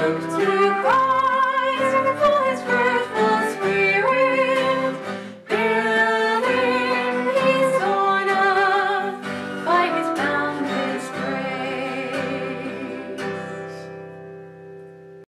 drückt